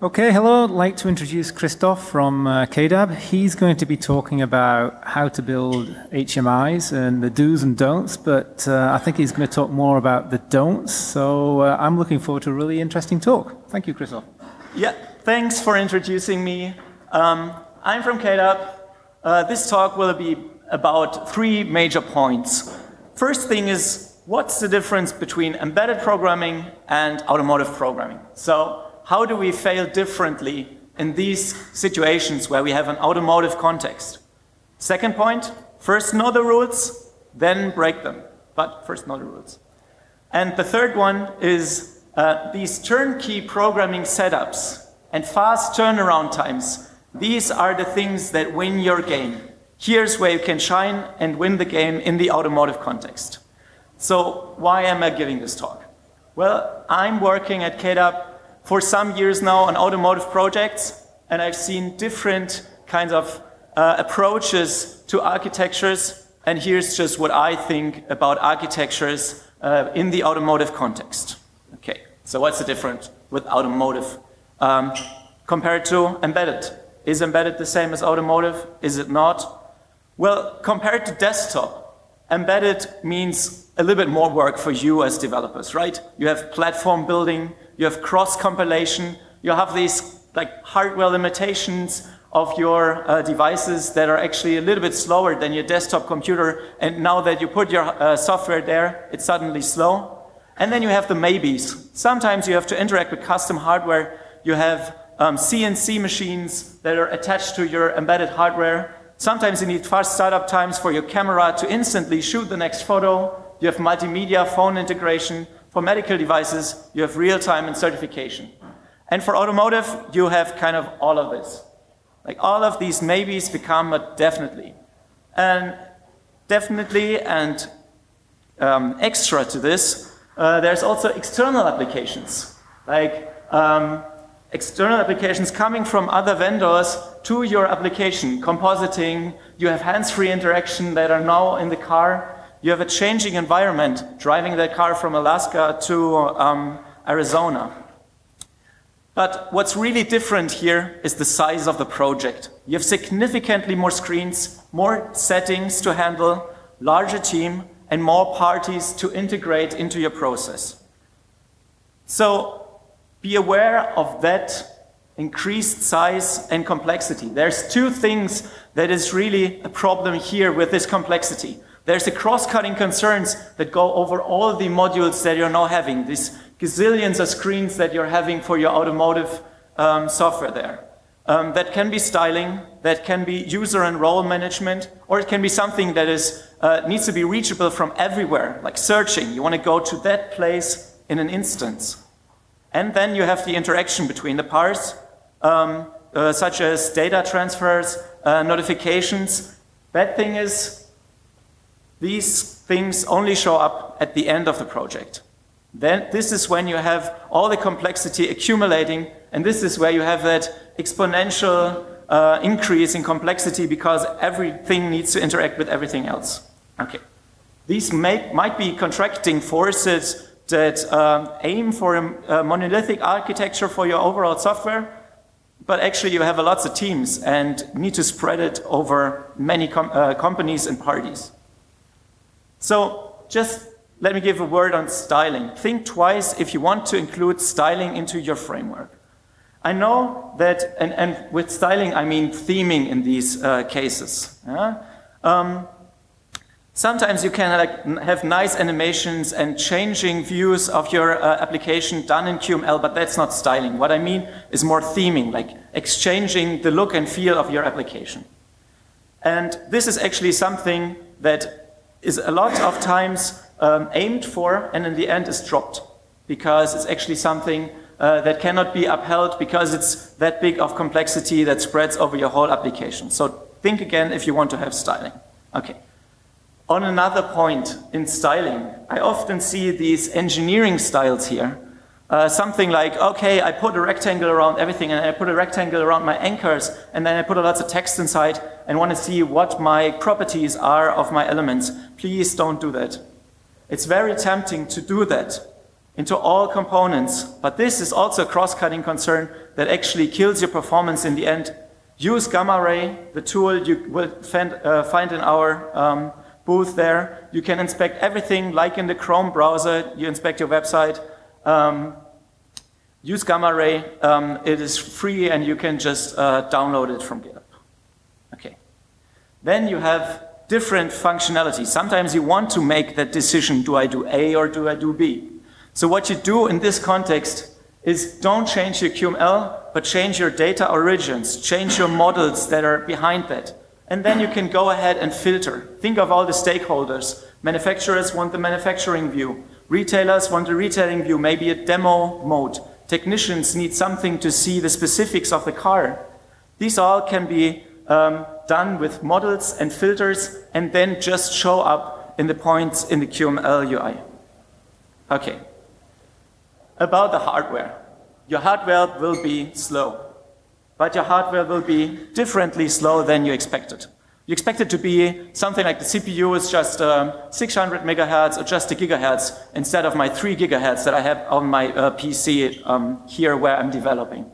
Okay, hello. I'd like to introduce Christoph from uh, KDAB. He's going to be talking about how to build HMIs and the do's and don'ts, but uh, I think he's going to talk more about the don'ts. So uh, I'm looking forward to a really interesting talk. Thank you, Christoph. Yeah, thanks for introducing me. Um, I'm from KDAB. Uh, this talk will be about three major points. First thing is, what's the difference between embedded programming and automotive programming? So how do we fail differently in these situations where we have an automotive context? Second point, first know the rules, then break them. But first know the rules. And the third one is uh, these turnkey programming setups and fast turnaround times. These are the things that win your game. Here's where you can shine and win the game in the automotive context. So why am I giving this talk? Well, I'm working at KDAB for some years now on automotive projects, and I've seen different kinds of uh, approaches to architectures, and here's just what I think about architectures uh, in the automotive context. Okay, so what's the difference with automotive um, compared to embedded? Is embedded the same as automotive? Is it not? Well, compared to desktop, embedded means a little bit more work for you as developers, right? You have platform building, you have cross compilation, you have these like hardware limitations of your uh, devices that are actually a little bit slower than your desktop computer. And now that you put your uh, software there, it's suddenly slow. And then you have the maybes. Sometimes you have to interact with custom hardware. You have um, CNC machines that are attached to your embedded hardware. Sometimes you need fast startup times for your camera to instantly shoot the next photo. You have multimedia phone integration. For medical devices, you have real-time and certification. And for automotive, you have kind of all of this. Like all of these maybes become a definitely. And definitely and um, extra to this, uh, there's also external applications. Like um, external applications coming from other vendors to your application, compositing, you have hands-free interaction that are now in the car, you have a changing environment, driving that car from Alaska to um, Arizona. But what's really different here is the size of the project. You have significantly more screens, more settings to handle, larger team, and more parties to integrate into your process. So be aware of that increased size and complexity. There's two things that is really a problem here with this complexity. There's the cross-cutting concerns that go over all the modules that you're now having, these gazillions of screens that you're having for your automotive um, software there. Um, that can be styling, that can be user and role management, or it can be something that is, uh, needs to be reachable from everywhere, like searching. You want to go to that place in an instance. And then you have the interaction between the parts, um, uh, such as data transfers, uh, notifications. Bad thing is these things only show up at the end of the project. Then this is when you have all the complexity accumulating, and this is where you have that exponential uh, increase in complexity because everything needs to interact with everything else. Okay. These may, might be contracting forces that um, aim for a, a, monolithic architecture for your overall software, but actually you have lots of teams and need to spread it over many com uh, companies and parties. So just let me give a word on styling. Think twice if you want to include styling into your framework. I know that, and, and with styling I mean theming in these uh, cases. Yeah? Um, sometimes you can like, have nice animations and changing views of your uh, application done in QML, but that's not styling. What I mean is more theming, like exchanging the look and feel of your application. And this is actually something that is a lot of times um, aimed for and in the end is dropped because it's actually something uh, that cannot be upheld because it's that big of complexity that spreads over your whole application. So think again if you want to have styling. Okay. On another point in styling, I often see these engineering styles here uh, something like, okay, I put a rectangle around everything and I put a rectangle around my anchors and then I put a lots of text inside and want to see what my properties are of my elements. Please don't do that. It's very tempting to do that into all components, but this is also a cross-cutting concern that actually kills your performance in the end. Use GammaRay, the tool you will find, uh, find in our um, booth there. You can inspect everything like in the Chrome browser, you inspect your website. Um, use GammaRay, um, it is free and you can just uh, download it from GitHub. Okay. Then you have different functionality. Sometimes you want to make that decision, do I do A or do I do B? So what you do in this context is don't change your QML, but change your data origins, change your models that are behind that. And then you can go ahead and filter. Think of all the stakeholders. Manufacturers want the manufacturing view. Retailers want the retailing view, maybe a demo mode. Technicians need something to see the specifics of the car. These all can be um, done with models and filters and then just show up in the points in the QML UI. Okay about the hardware. Your hardware will be slow, but your hardware will be differently slow than you expected. You expect it to be something like the CPU is just um, 600 megahertz or just a gigahertz instead of my 3 gigahertz that I have on my uh, PC um, here where I'm developing.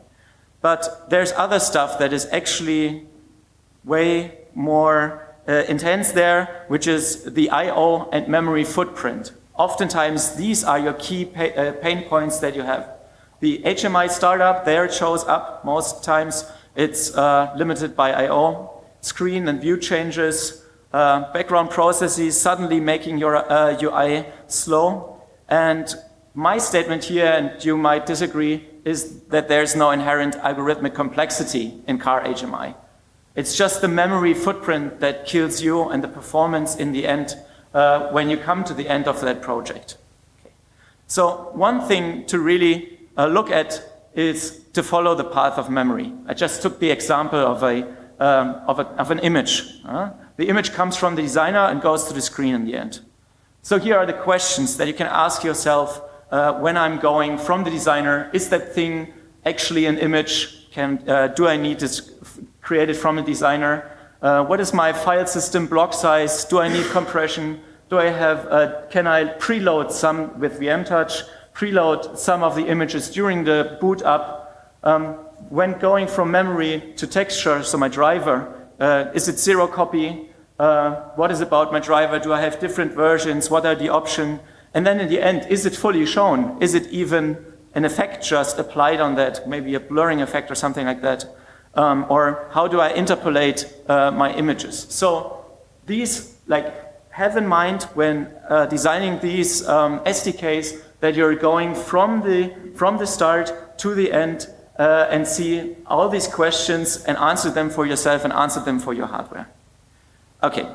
But there's other stuff that is actually way more uh, intense there, which is the I.O. and memory footprint. Oftentimes, these are your key uh, pain points that you have. The HMI startup, there shows up. Most times it's uh, limited by I.O. Screen and view changes, uh, background processes suddenly making your UI uh, slow. And my statement here, and you might disagree, is that there's no inherent algorithmic complexity in car HMI. It's just the memory footprint that kills you and the performance in the end uh, when you come to the end of that project. Okay. So one thing to really uh, look at is to follow the path of memory. I just took the example of, a, um, of, a, of an image. The image comes from the designer and goes to the screen in the end. So here are the questions that you can ask yourself uh, when I'm going from the designer. Is that thing actually an image? Can, uh, do I need to create it from a designer? Uh, what is my file system block size? Do I need compression? Do I have, uh, can I preload some with VMTouch, preload some of the images during the boot up? Um, when going from memory to texture, so my driver, uh, is it zero copy? Uh, what is about my driver? Do I have different versions? What are the options? And then in the end, is it fully shown? Is it even an effect just applied on that? Maybe a blurring effect or something like that um, or how do I interpolate uh, my images. So these, like, have in mind when uh, designing these um, SDKs that you're going from the, from the start to the end uh, and see all these questions and answer them for yourself and answer them for your hardware. Okay.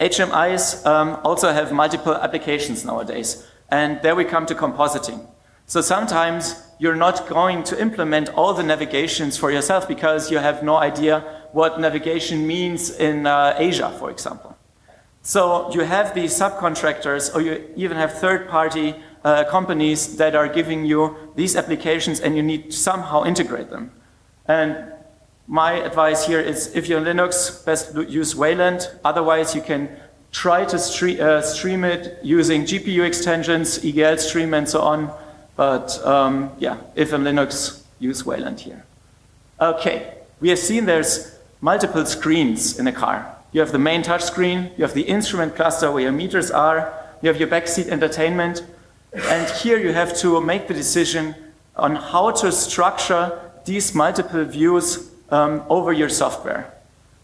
HMIs um, also have multiple applications nowadays. And there we come to compositing. So sometimes you're not going to implement all the navigations for yourself because you have no idea what navigation means in uh, Asia, for example. So you have these subcontractors or you even have third-party uh, companies that are giving you these applications and you need to somehow integrate them. And my advice here is if you're Linux, best use Wayland. Otherwise, you can try to stre uh, stream it using GPU extensions, EGL stream, and so on. But um, yeah, if in Linux, use Wayland here. Okay, we have seen there's multiple screens in a car. You have the main touchscreen, you have the instrument cluster where your meters are, you have your backseat entertainment, and here you have to make the decision on how to structure these multiple views um, over your software.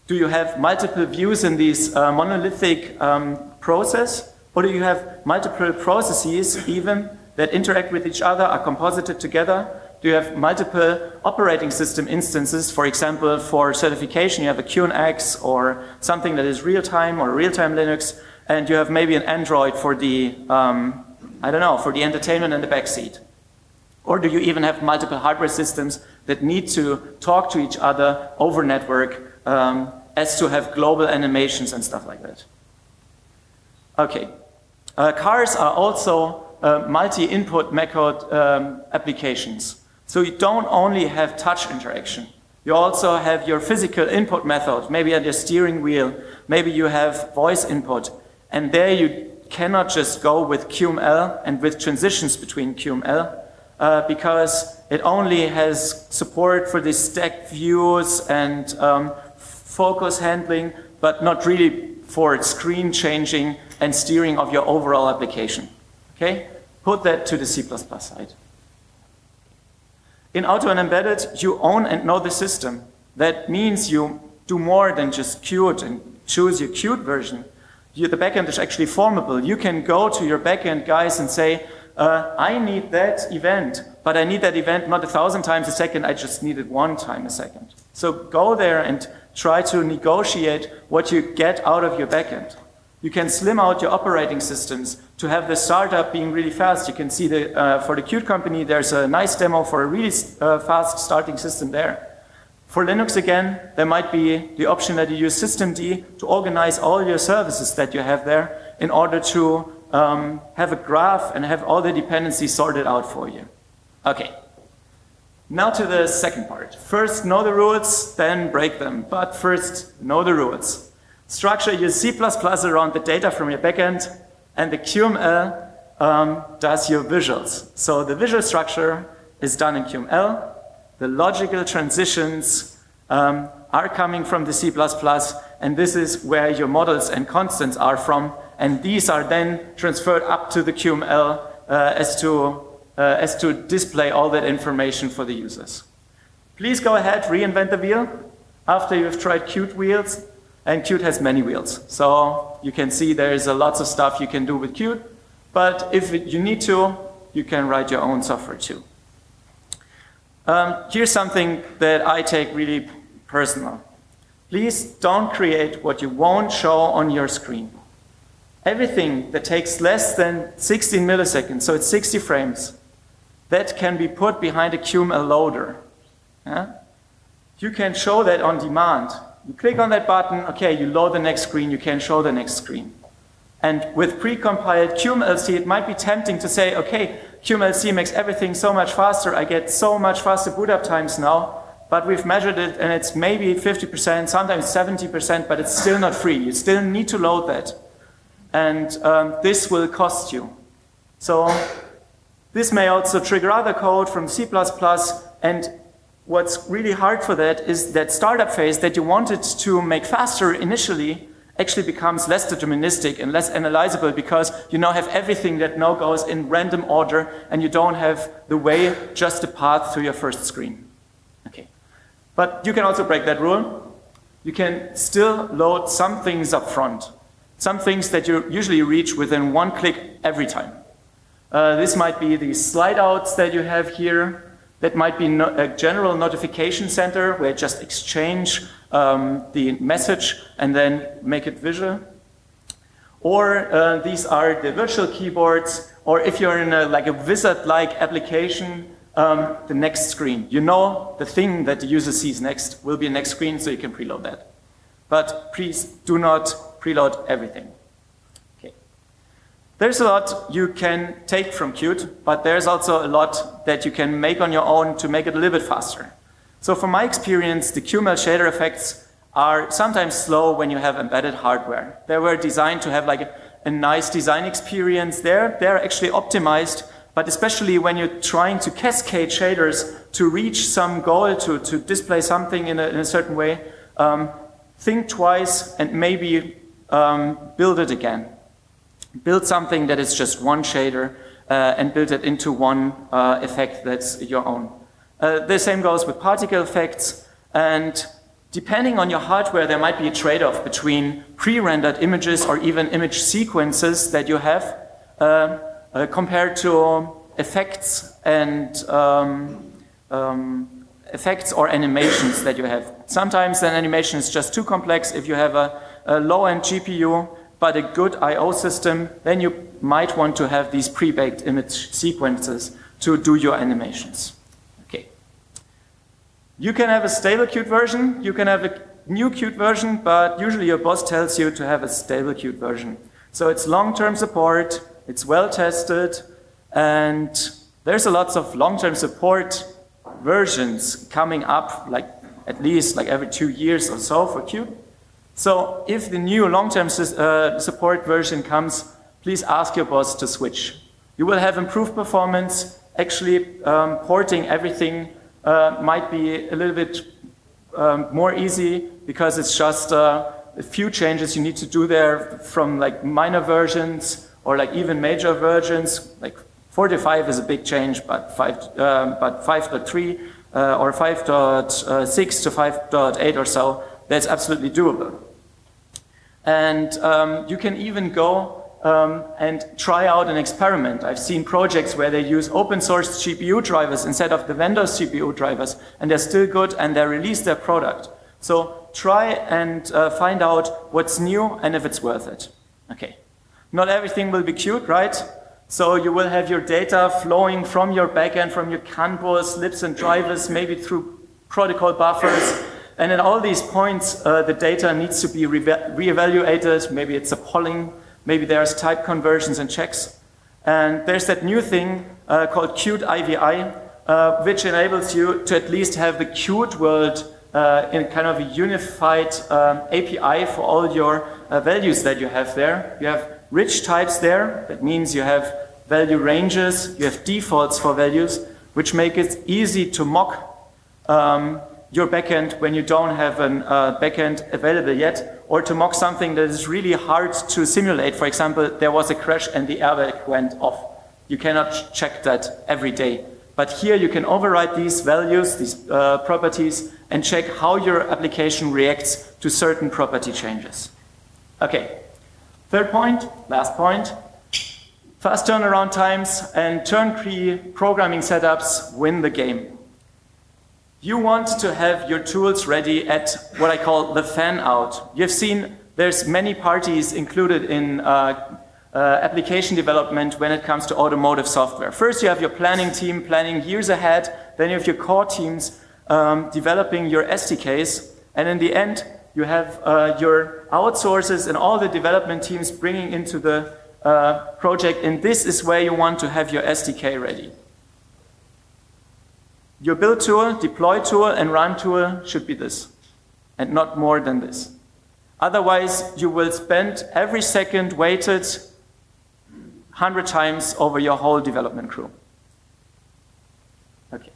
Do you have multiple views in this uh, monolithic um, process, or do you have multiple processes even that interact with each other, are composited together? Do you have multiple operating system instances? For example, for certification, you have a QNX or something that is real-time or real-time Linux, and you have maybe an Android for the, um, I don't know, for the entertainment and the backseat. Or do you even have multiple hardware systems that need to talk to each other over network um, as to have global animations and stuff like that? Okay. Uh, cars are also uh, multi-input method um, applications. So you don't only have touch interaction. You also have your physical input method, maybe at your steering wheel, maybe you have voice input. And there you cannot just go with QML and with transitions between QML uh, because it only has support for the stack views and um, focus handling, but not really for screen changing and steering of your overall application. Okay? Put that to the C++ side. In Auto and Embedded, you own and know the system. That means you do more than just Qt and choose your Qt version. You, the backend is actually formable. You can go to your backend guys and say, uh, I need that event, but I need that event not a thousand times a second, I just need it one time a second. So go there and try to negotiate what you get out of your backend. You can slim out your operating systems to have the startup being really fast. You can see the, uh, for the Qt company, there's a nice demo for a really uh, fast starting system there. For Linux again, there might be the option that you use systemd to organize all your services that you have there in order to um, have a graph and have all the dependencies sorted out for you. Okay. Now to the second part. First, know the rules, then break them. But first, know the rules. Structure your C++ around the data from your backend, and the QML um, does your visuals. So the visual structure is done in QML, the logical transitions um, are coming from the C++, and this is where your models and constants are from, and these are then transferred up to the QML uh, as, to, uh, as to display all that information for the users. Please go ahead, reinvent the wheel after you've tried Qt wheels, and Qt has many wheels. So you can see there's a lots of stuff you can do with Qt, but if you need to, you can write your own software too. Um, here's something that I take really personal. Please don't create what you won't show on your screen. Everything that takes less than 16 milliseconds, so it's 60 frames, that can be put behind a QML loader. Yeah? You can show that on demand. You click on that button, okay, you load the next screen, you can show the next screen. And with precompiled QMLC, it might be tempting to say, okay, QMLC makes everything so much faster. I get so much faster boot up times now. But we've measured it and it's maybe 50%, sometimes 70%, but it's still not free. You still need to load that. And um, this will cost you. So this may also trigger other code from C++. And what's really hard for that is that startup phase that you wanted to make faster initially actually becomes less deterministic and less analyzable because you now have everything that now goes in random order and you don't have the way, just the path to your first screen. Okay. But you can also break that rule. You can still load some things up front. Some things that you usually reach within one click every time. Uh, this might be the slide outs that you have here. That might be no, a general notification center where just exchange um, the message and then make it visual. Or uh, these are the virtual keyboards, or if you're in a, like a wizard-like application, um, the next screen. You know the thing that the user sees next will be a next screen, so you can preload that. But please do not preload everything. There's a lot you can take from Qt, but there's also a lot that you can make on your own to make it a little bit faster. So from my experience, the QML shader effects are sometimes slow when you have embedded hardware. They were designed to have like a, a nice design experience there. They're actually optimized, but especially when you're trying to cascade shaders to reach some goal, to, to display something in a, in a certain way, um, think twice and maybe um, build it again. Build something that is just one shader uh, and build it into one uh, effect that's your own. Uh, the same goes with particle effects. And depending on your hardware, there might be a trade-off between pre-rendered images or even image sequences that you have uh, uh, compared to effects and um, um, effects or animations that you have. Sometimes an animation is just too complex. If you have a, a low-end GPU, but a good I.O. system, then you might want to have these pre-baked image sequences to do your animations. Okay. You can have a stable Qt version, you can have a new Qt version, but usually your boss tells you to have a stable Qt version. So it's long-term support, it's well tested, and there's a lots of long-term support versions coming up, like at least like every two years or so for Qt. So if the new long-term uh, support version comes, please ask your boss to switch. You will have improved performance. Actually, um, porting everything uh, might be a little bit um, more easy because it's just uh, a few changes you need to do there from like minor versions or like even major versions. Like 45 is a big change, but 5, uh, but 5.3 uh, or 5.6 to 5.8 or so, that's absolutely doable. And um, you can even go um, and try out an experiment. I've seen projects where they use open source GPU drivers instead of the vendor's GPU drivers, and they're still good and they release their product. So try and uh, find out what's new and if it's worth it. Okay. Not everything will be Qt, right? So you will have your data flowing from your backend, from your CAN bus, libs and drivers, maybe through protocol buffers. And at all these points, uh, the data needs to be re-evaluated. Maybe it's a polling Maybe there's type conversions and checks. And there's that new thing uh, called Qt IVI, uh, which enables you to at least have the Qt world uh, in kind of a unified um, API for all your uh, values that you have there. You have rich types there. That means you have value ranges, you have defaults for values, which make it easy to mock um, your backend when you don't have a uh, backend available yet, or to mock something that is really hard to simulate. For example, there was a crash and the airbag went off. You cannot check that every day. But here you can override these values, these uh, properties, and check how your application reacts to certain property changes. Okay, third point, last point. Fast turnaround times and turnkey programming setups win the game. You want to have your tools ready at what I call the fan out. You've seen there's many parties included in uh, uh, application development when it comes to automotive software. First, you have your planning team planning years ahead. Then you have your core teams um, developing your SDKs. And in the end, you have uh, your outsources and all the development teams bringing into the uh, project. And this is where you want to have your SDK ready. Your build tool, deploy tool, and run tool should be this, and not more than this. Otherwise, you will spend every second weighted 100 times over your whole development crew. Okay.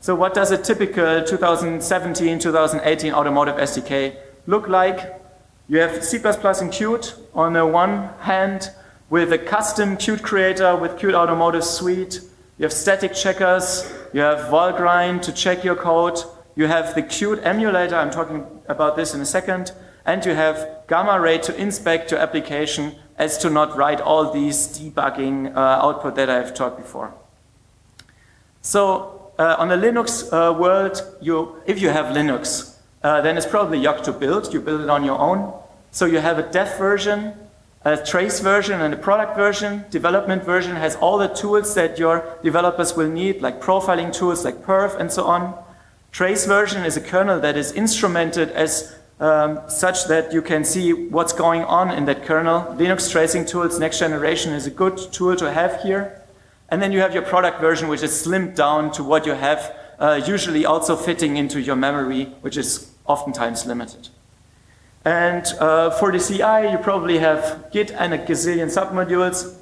So what does a typical 2017, 2018 automotive SDK look like? You have C++ and Qt on the one hand with a custom Qt creator with Qt Automotive Suite. You have static checkers you have Valgrind to check your code, you have the Qt emulator, I'm talking about this in a second, and you have GammaRay to inspect your application as to not write all these debugging uh, output that I've talked before. So uh, on the Linux uh, world, you, if you have Linux, uh, then it's probably Yocto build. You build it on your own. So you have a dev version, a trace version and a product version. Development version has all the tools that your developers will need, like profiling tools like perf and so on. Trace version is a kernel that is instrumented as um, such that you can see what's going on in that kernel. Linux tracing tools, next generation, is a good tool to have here. And then you have your product version, which is slimmed down to what you have, uh, usually also fitting into your memory, which is oftentimes limited. And uh, for the CI, you probably have Git and a gazillion submodules,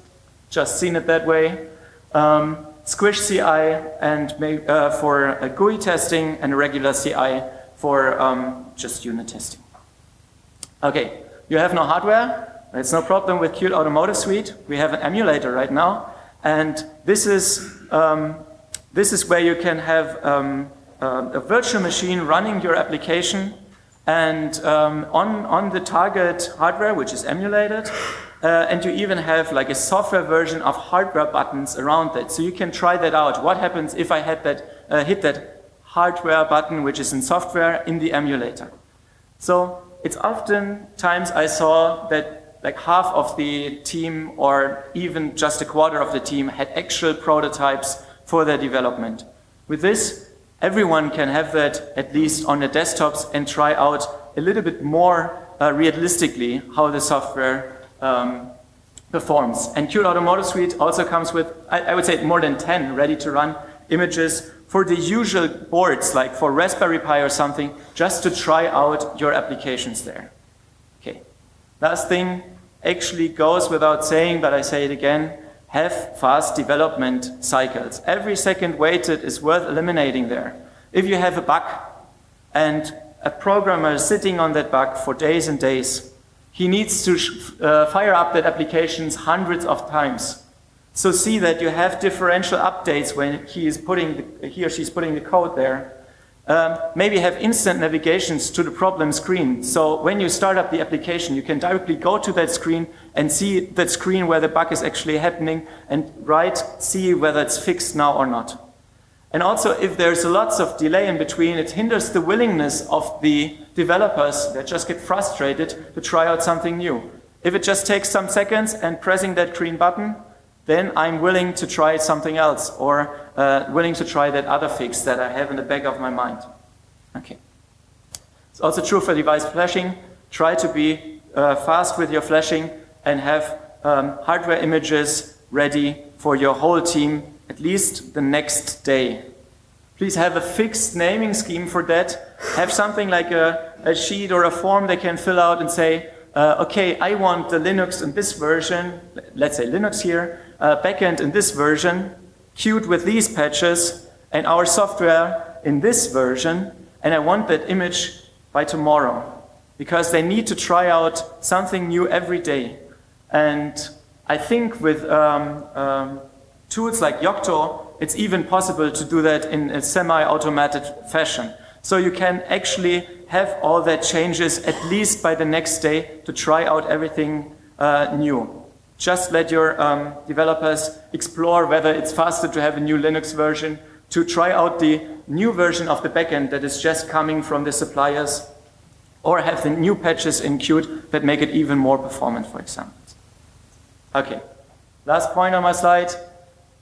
just seen it that way. Um, Squish CI and uh, for GUI testing and a regular CI for um, just unit testing. Okay, you have no hardware. It's no problem with Qt Automotive Suite. We have an emulator right now. And this is, um, this is where you can have um, uh, a virtual machine running your application and um, on, on the target hardware, which is emulated, uh, and you even have like a software version of hardware buttons around that. So you can try that out. What happens if I had that, uh, hit that hardware button, which is in software, in the emulator? So it's often times I saw that like half of the team or even just a quarter of the team had actual prototypes for their development. With this, everyone can have that at least on their desktops and try out a little bit more uh, realistically how the software um, performs. And Qt Automotive Suite also comes with, I, I would say, more than 10 ready to run images for the usual boards, like for Raspberry Pi or something, just to try out your applications there. Okay. Last thing, actually goes without saying, but I say it again, have fast development cycles. Every second waited is worth eliminating there. If you have a bug and a programmer is sitting on that bug for days and days, he needs to uh, fire up that applications hundreds of times. So see that you have differential updates when he, is putting the, he or she is putting the code there. Um, maybe have instant navigations to the problem screen. So when you start up the application, you can directly go to that screen and see that screen where the bug is actually happening and write, see whether it's fixed now or not. And also, if there's lots of delay in between, it hinders the willingness of the developers that just get frustrated to try out something new. If it just takes some seconds and pressing that green button, then I'm willing to try something else or uh, willing to try that other fix that I have in the back of my mind. Okay. It's also true for device flashing. Try to be uh, fast with your flashing and have um, hardware images ready for your whole team at least the next day. Please have a fixed naming scheme for that. Have something like a, a sheet or a form they can fill out and say, uh, okay, I want the Linux in this version, let's say Linux here, uh, backend in this version, Qt with these patches, and our software in this version, and I want that image by tomorrow. Because they need to try out something new every day. And I think with um, um, tools like Yocto, it's even possible to do that in a semi-automated fashion. So you can actually have all that changes at least by the next day to try out everything uh, new. Just let your um, developers explore whether it's faster to have a new Linux version, to try out the new version of the backend that is just coming from the suppliers, or have the new patches in Qt that make it even more performant, for example. Okay, last point on my slide.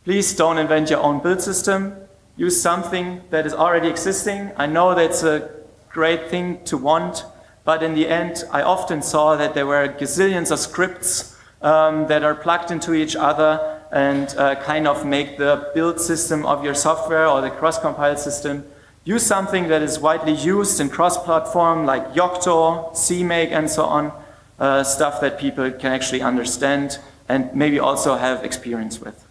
Please don't invent your own build system. Use something that is already existing. I know that's a great thing to want, but in the end, I often saw that there were gazillions of scripts um, that are plugged into each other and uh, kind of make the build system of your software or the cross-compile system. Use something that is widely used in cross-platform like Yocto, CMake, and so on, uh, stuff that people can actually understand and maybe also have experience with.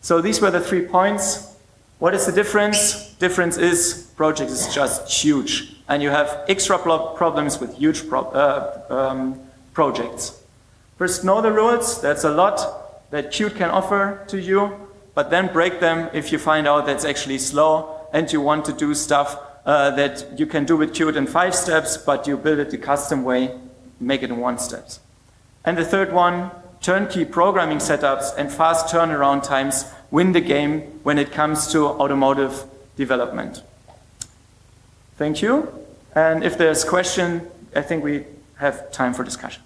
So these were the three points. What is the difference? Difference is project is just huge, and you have extra problems with huge pro uh, um, projects. First, know the rules. That's a lot that Qt can offer to you, but then break them if you find out that's actually slow and you want to do stuff uh, that you can do with Qt in five steps, but you build it the custom way, make it in one steps. And the third one, turnkey programming setups and fast turnaround times win the game when it comes to automotive development. Thank you. And if there's a question, I think we have time for discussion.